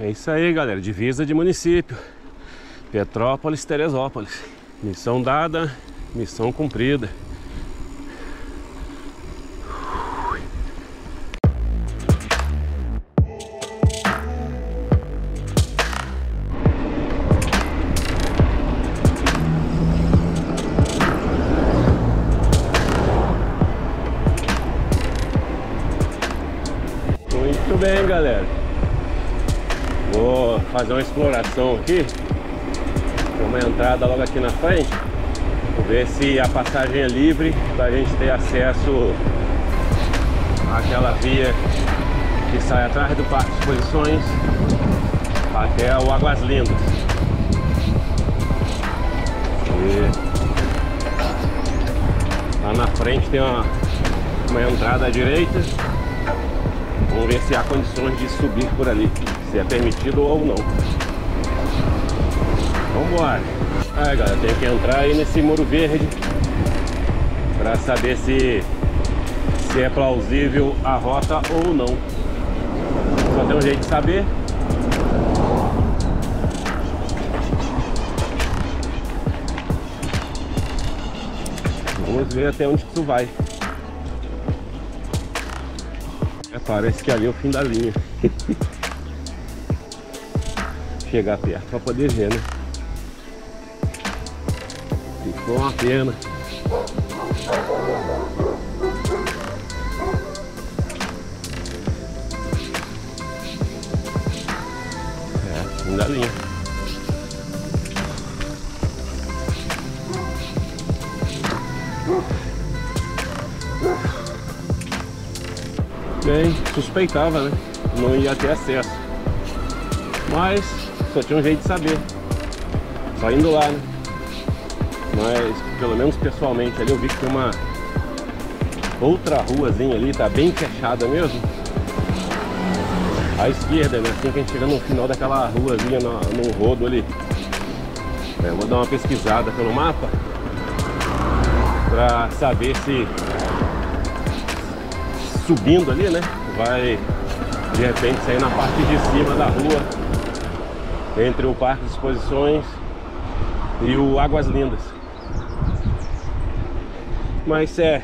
É isso aí, galera. Divisa de município. Petrópolis, Teresópolis. Missão dada, missão cumprida. Fazer uma exploração aqui. Tem uma entrada logo aqui na frente. Vou ver se a passagem é livre para a gente ter acesso àquela via que sai atrás do Parque de Exposições até o Águas Lindas. E lá na frente tem uma, uma entrada à direita. Vamos ver se há condições de subir por ali, se é permitido ou não. Vamos embora. Ah, galera, tem que entrar aí nesse muro verde para saber se, se é plausível a rota ou não. Só tem um jeito de saber. Vamos ver até onde isso vai. É, parece que ali é o fim da linha. Chegar perto para poder ver, né? Ficou uma pena. É, fim linha. Bem, suspeitava, né? Não ia ter acesso. Mas só tinha um jeito de saber. Só indo lá, né? Mas pelo menos pessoalmente ali eu vi que tem uma outra ruazinha ali, tá bem fechada mesmo. À esquerda, né? Assim que a gente chega no final daquela ruazinha no, no rodo ali. É, eu vou dar uma pesquisada pelo mapa pra saber se subindo ali, né? Vai de repente sair na parte de cima da rua, entre o Parque de Exposições e o Águas Lindas. Mas é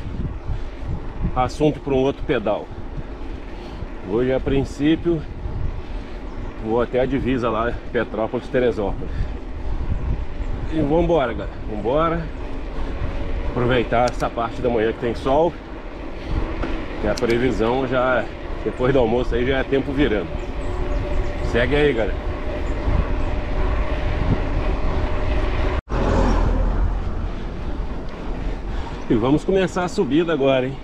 assunto para um outro pedal. Hoje, a princípio, vou até a divisa lá, Petrópolis, Teresópolis. E vambora, galera. Vambora. Aproveitar essa parte da manhã que tem sol. Que a previsão já, depois do almoço aí, já é tempo virando. Segue aí, galera. E vamos começar a subida agora, hein?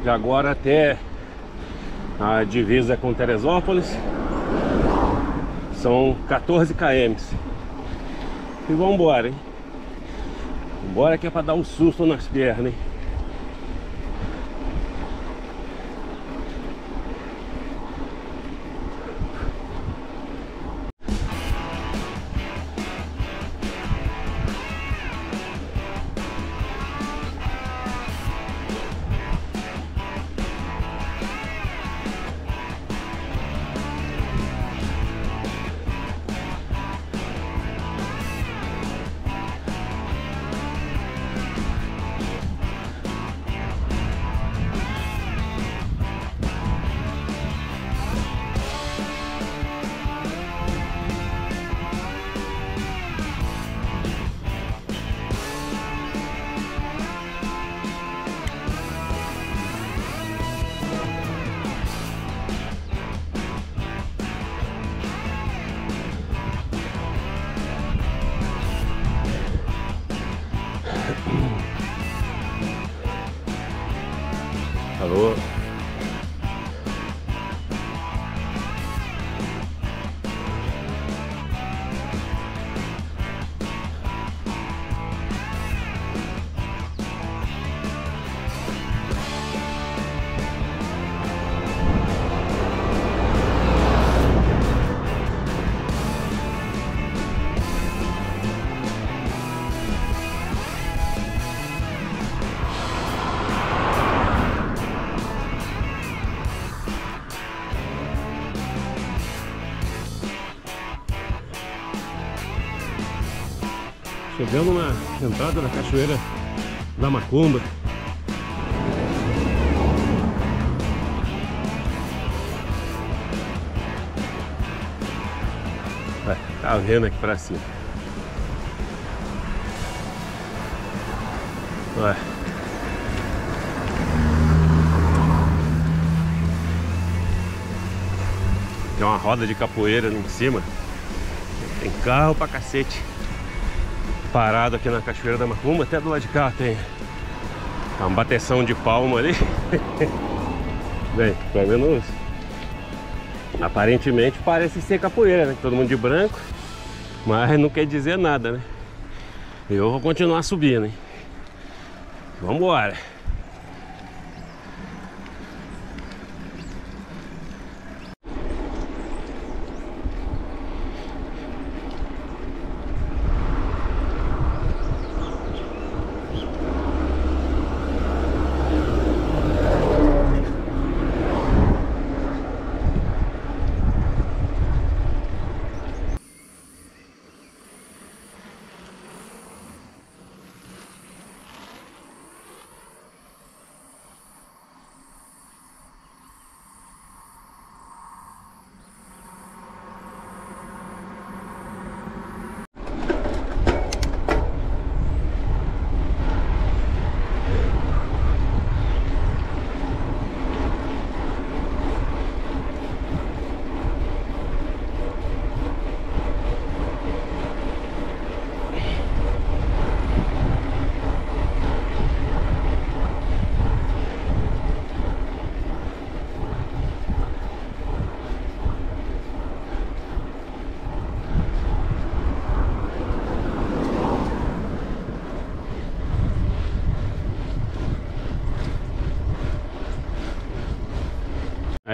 De agora até a divisa com Teresópolis. São 14 km. E vamos embora, hein? Vambora que é pra dar um susto nas pernas, hein? Chegamos na entrada da Cachoeira da Macumba. Tá vendo aqui pra cima. Ué. Tem uma roda de capoeira ali em cima. Tem carro pra cacete. Parado aqui na Cachoeira da Macumba. Até do lado de cá tem uma bateção de palma ali. Bem, pelo menos aparentemente parece ser capoeira, né? Todo mundo de branco. Mas não quer dizer nada, né? Eu vou continuar subindo, hein? Vambora!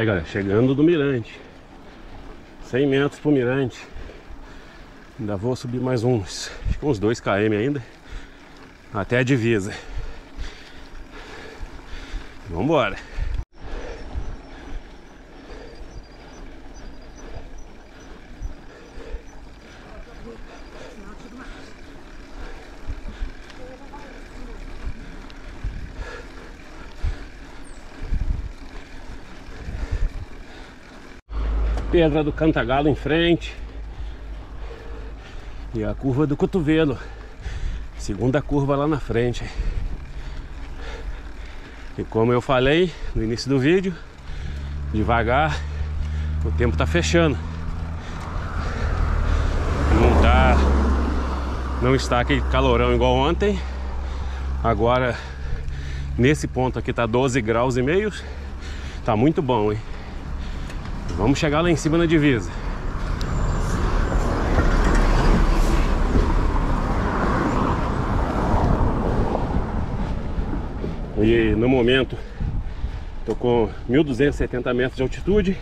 Aí galera, chegando do mirante. 100 metros pro mirante. Ainda vou subir mais uns Uns 2 km ainda. Até a divisa. Vambora Pedra do Cantagalo em frente. E a curva do cotovelo. Segunda curva lá na frente. E como eu falei no início do vídeo, devagar, o tempo tá fechando. Não tá não está aquele calorão igual ontem. Agora nesse ponto aqui tá 12 graus e meio. Tá muito bom, hein? Vamos chegar lá em cima na divisa. E no momento estou com 1270 metros de altitude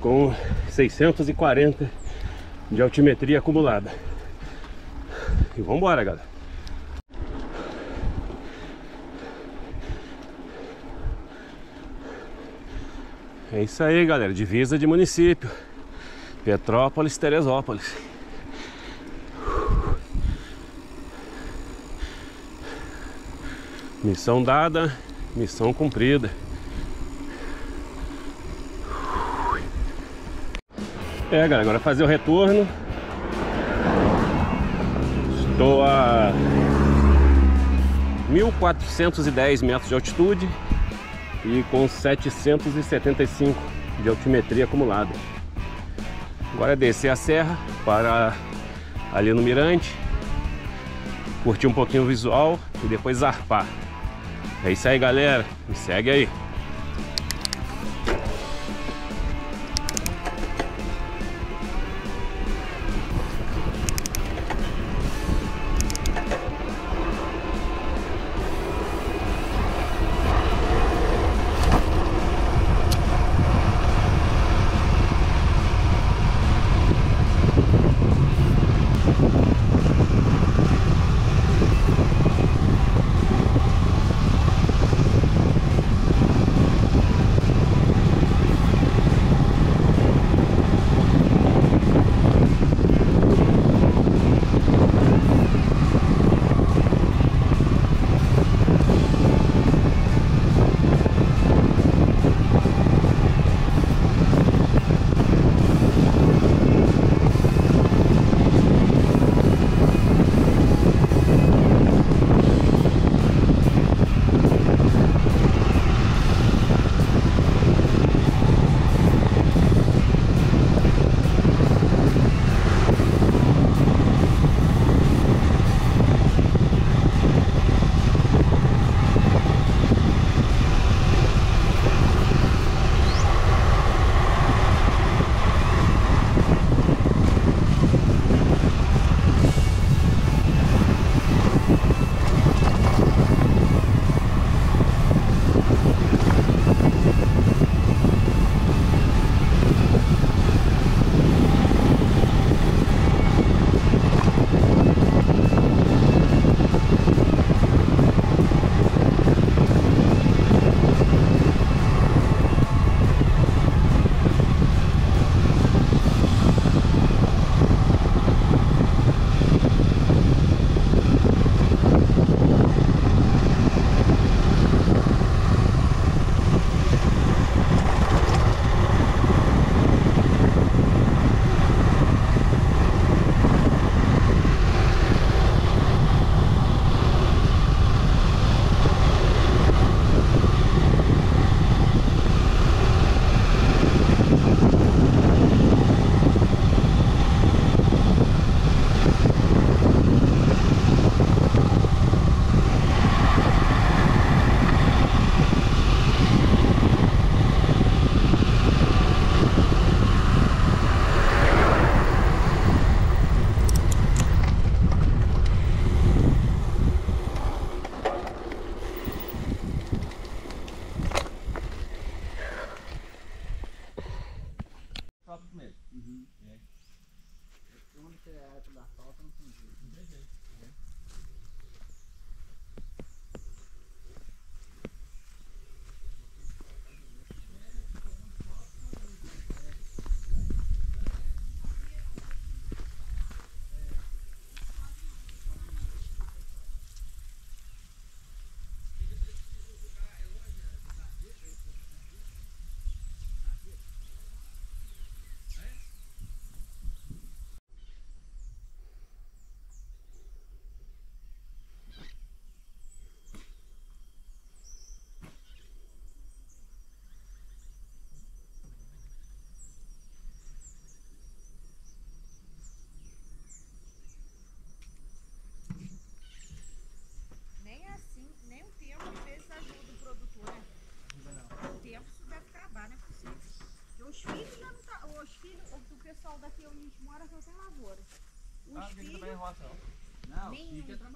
com 640 de altimetria acumulada. E vamos embora, galera. É isso aí, galera. Divisa de município. Petrópolis, Teresópolis. Missão dada, missão cumprida. É, galera, agora fazer o retorno. Estou a 1410 metros de altitude e com 775 de altimetria acumulada. Agora é descer a serra para ali no mirante, curtir um pouquinho o visual e depois zarpar. É isso aí, galera. Me segue aí. Now. No, you get them?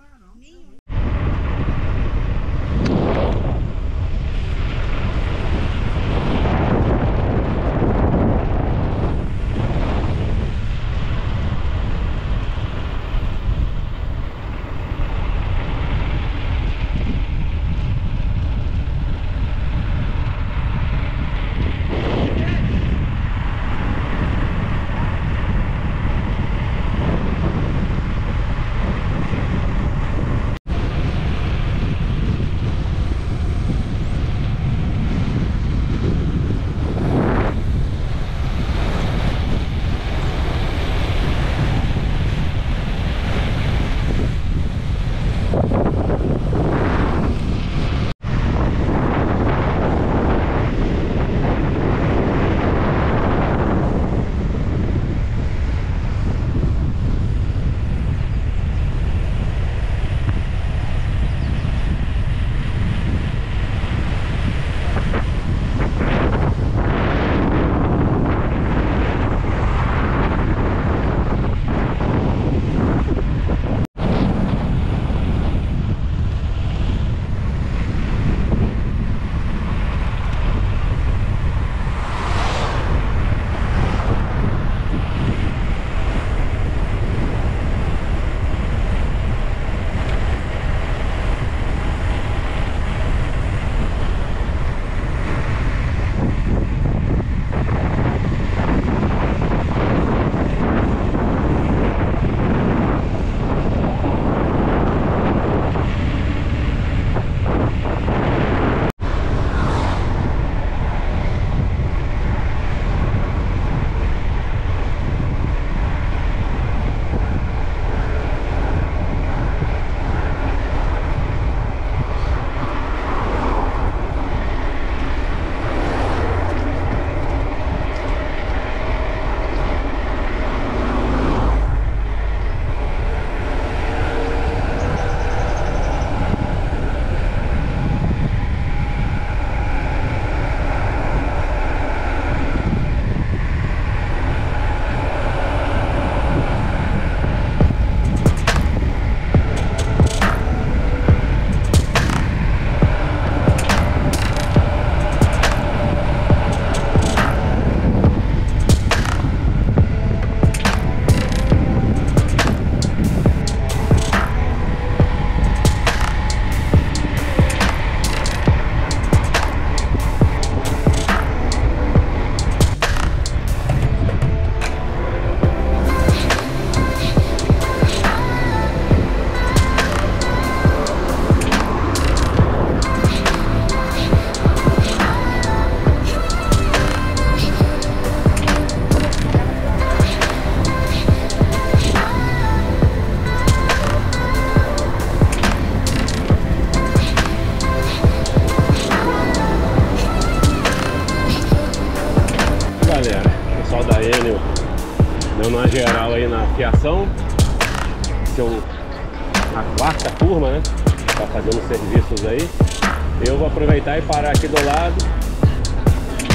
aproveitar e parar aqui do lado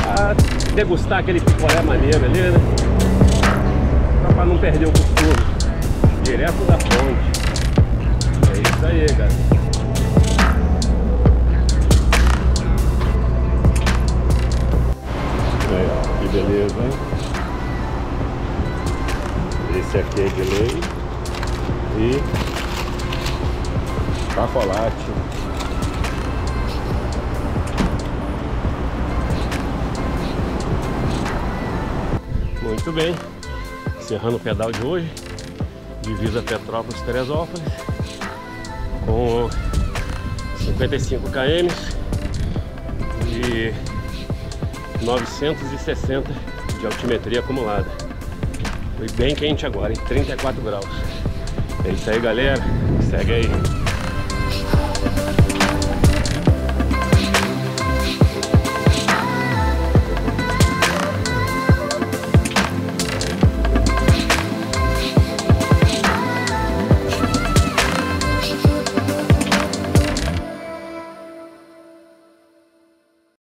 para degustar aquele picolé maneiro ali, né? Só para não perder o costume. Direto da fonte. É isso aí, cara. que beleza, hein? Esse aqui é de lei e chocolate bem. Encerrando o pedal de hoje. Divisa Petrópolis Teresópolis. Com 55 km e 960 de altimetria acumulada. Foi bem quente agora, em 34 graus. É isso aí, galera. Segue aí.